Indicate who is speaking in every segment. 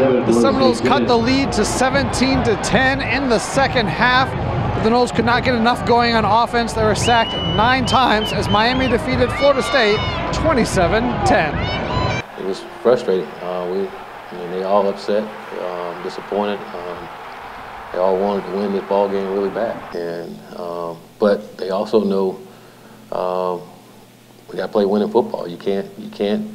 Speaker 1: The Seminoles cut the lead to 17 to 10 in the second half. But the Noles could not get enough going on offense. They were sacked nine times as Miami defeated Florida State 27-10.
Speaker 2: It was frustrating. Uh, we, I mean, they all upset, um, disappointed. Um, they all wanted to win this ball game really bad, and um, but they also know um, we got to play winning football. You can't you can't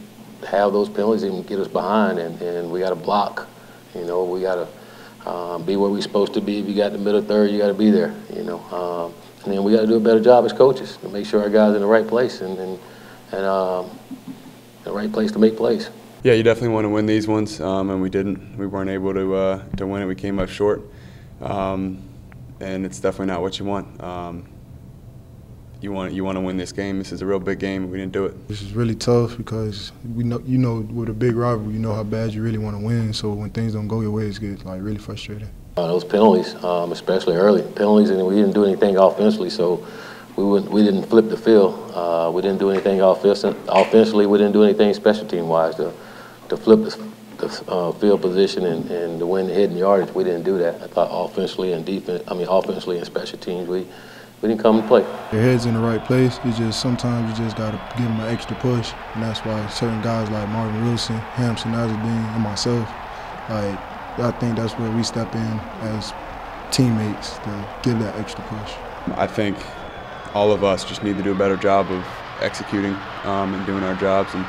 Speaker 2: have those penalties and get us behind, and, and we got to block. You know, we got to um, be where we're supposed to be. If you got the middle third, you got to be there. You know, um, and then we got to do a better job as coaches to make sure our guys are in the right place and and, and um, the right place to make plays.
Speaker 3: Yeah, you definitely want to win these ones, um, and we didn't. We weren't able to uh, to win it. We came up short, um, and it's definitely not what you want. You want you want to win this game. This is a real big game. We didn't do it.
Speaker 4: This is really tough because we know you know with a big rival, you know how bad you really want to win. So when things don't go your way, it's get like really frustrating.
Speaker 2: Uh, those penalties, um, especially early penalties, and we didn't do anything offensively, so we wouldn't, we didn't flip the field. Uh, we didn't do anything offensively. We didn't do anything special team wise to to flip the, the uh, field position and, and to win the hidden yardage. We didn't do that. I thought offensively and defense, I mean offensively and special teams, we we didn't come and play.
Speaker 4: Your head's in the right place. You just sometimes you just got to give them an extra push, and that's why certain guys like Marvin Wilson, Hamsah Nasirildeen, and myself, like I think that's where we step in as teammates to give that extra push.
Speaker 3: I think all of us just need to do a better job of executing um, and doing our jobs and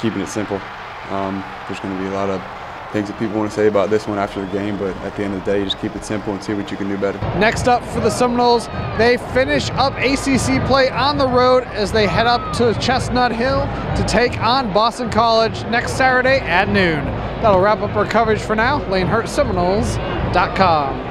Speaker 3: keeping it simple. Um, there's going to be a lot of things that people want to say about this one after the game, but at the end of the day, you just keep it simple and see what you can do better.
Speaker 1: Next up for the Seminoles, they finish up ACC play on the road as they head up to Chestnut Hill to take on Boston College next Saturday at noon. That'll wrap up our coverage for now. LaneHurtSeminoles.com.